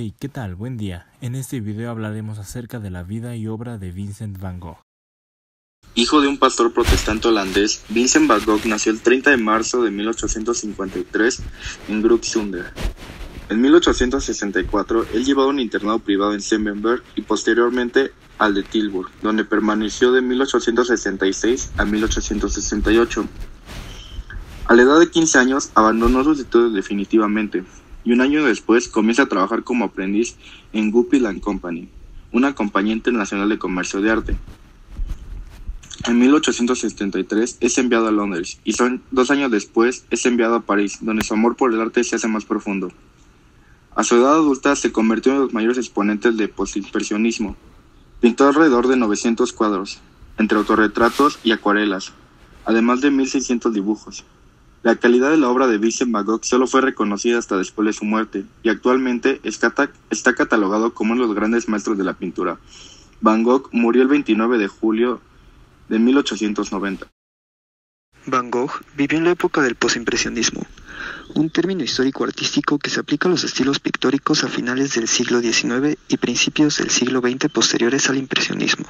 Hey, ¿qué tal? Buen día. En este video hablaremos acerca de la vida y obra de Vincent van Gogh. Hijo de un pastor protestante holandés, Vincent van Gogh nació el 30 de marzo de 1853 en Groot-Zunder. En 1864, él llevaba un internado privado en Semmenberg y posteriormente al de Tilburg, donde permaneció de 1866 a 1868. A la edad de 15 años, abandonó sus estudios definitivamente, y un año después comienza a trabajar como aprendiz en Goupil Company, una compañía internacional de comercio de arte. En 1873 es enviado a Londres y son dos años después es enviado a París, donde su amor por el arte se hace más profundo. A su edad adulta se convirtió en uno de los mayores exponentes del postimpresionismo. Pintó alrededor de 900 cuadros, entre autorretratos y acuarelas, además de 1600 dibujos. La calidad de la obra de Vincent van Gogh solo fue reconocida hasta después de su muerte y actualmente está, catalogado como uno de los grandes maestros de la pintura. Van Gogh murió el 29 de julio de 1890. Van Gogh vivió en la época del posimpresionismo, un término histórico artístico que se aplica a los estilos pictóricos a finales del siglo XIX y principios del siglo XX posteriores al impresionismo.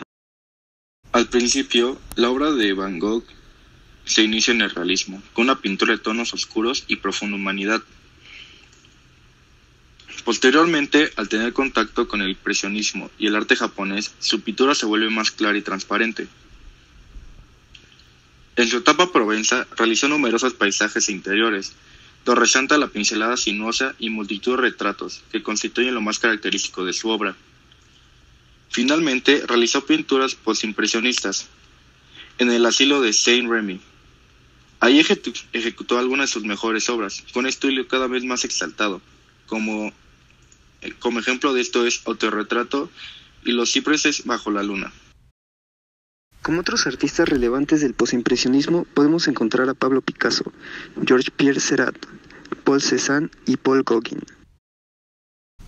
Al principio, la obra de Van Gogh se inicia en el realismo, con una pintura de tonos oscuros y profunda humanidad. Posteriormente, al tener contacto con el impresionismo y el arte japonés, su pintura se vuelve más clara y transparente. En su etapa Provenza, realizó numerosos paisajes interiores, donde resalta la pincelada sinuosa y multitud de retratos, que constituyen lo más característico de su obra. Finalmente, realizó pinturas postimpresionistas en el asilo de Saint-Remy, Ahí ejecutó algunas de sus mejores obras, con estilo cada vez más exaltado, como, eh, como ejemplo de esto es Autorretrato y Los cipreses bajo la luna. Como otros artistas relevantes del posimpresionismo podemos encontrar a Pablo Picasso, George Pierre Seurat, Paul Cézanne y Paul Gauguin.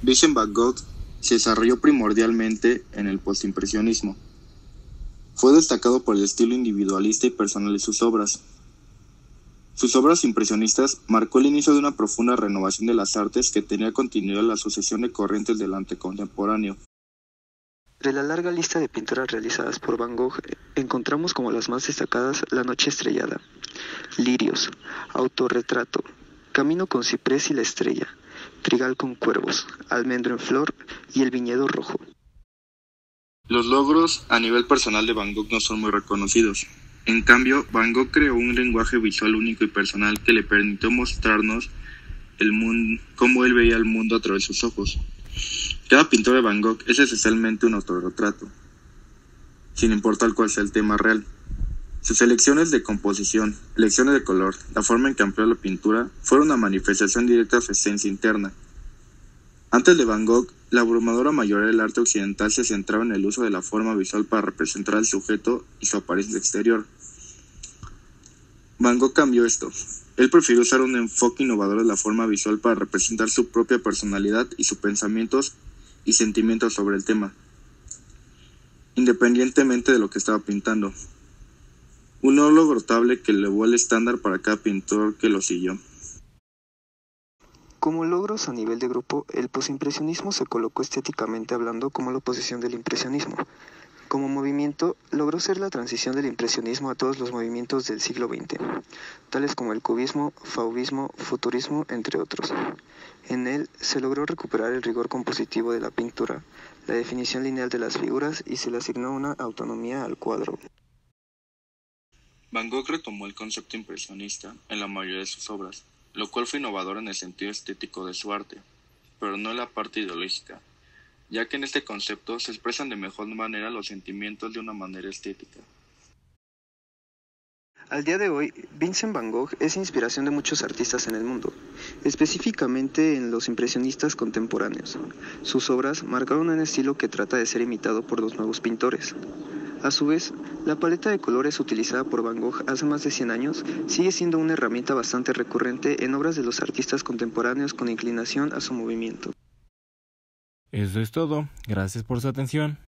Vincent van Gogh se desarrolló primordialmente en el postimpresionismo. Fue destacado por el estilo individualista y personal de sus obras, sus obras impresionistas marcó el inicio de una profunda renovación de las artes que tenía continuidad la sucesión de corrientes del arte contemporáneo. De la larga lista de pinturas realizadas por Van Gogh encontramos como las más destacadas La Noche Estrellada, Lirios, Autorretrato, Camino con Ciprés y la Estrella, Trigal con Cuervos, Almendro en Flor y El Viñedo Rojo. Los logros a nivel personal de Van Gogh no son muy reconocidos, en cambio, Van Gogh creó un lenguaje visual único y personal que le permitió mostrarnos el mundo, cómo él veía el mundo a través de sus ojos. Cada pintor de Van Gogh es esencialmente un autorretrato, sin importar cuál sea el tema real. Sus elecciones de composición, elecciones de color, la forma en que amplió la pintura, fueron una manifestación directa de su esencia interna. Antes de Van Gogh, la abrumadora mayoría del arte occidental se centraba en el uso de la forma visual para representar al sujeto y su apariencia exterior. Van Gogh cambió esto. Él prefirió usar un enfoque innovador de la forma visual para representar su propia personalidad y sus pensamientos y sentimientos sobre el tema, independientemente de lo que estaba pintando. Un logro notable que elevó el estándar para cada pintor que lo siguió. Como logros a nivel de grupo, el posimpresionismo se colocó estéticamente hablando como la oposición del impresionismo. Como movimiento, logró ser la transición del impresionismo a todos los movimientos del siglo XX, tales como el cubismo, fauvismo, futurismo, entre otros. En él se logró recuperar el rigor compositivo de la pintura, la definición lineal de las figuras y se le asignó una autonomía al cuadro. Van Gogh retomó el concepto impresionista en la mayoría de sus obras, lo cual fue innovador en el sentido estético de su arte, pero no en la parte ideológica, ya que en este concepto se expresan de mejor manera los sentimientos de una manera estética. Al día de hoy, Vincent van Gogh es inspiración de muchos artistas en el mundo, específicamente en los impresionistas contemporáneos. Sus obras marcaron un estilo que trata de ser imitado por los nuevos pintores. A su vez, la paleta de colores utilizada por Van Gogh hace más de 100 años sigue siendo una herramienta bastante recurrente en obras de los artistas contemporáneos con inclinación a su movimiento. Eso es todo, gracias por su atención.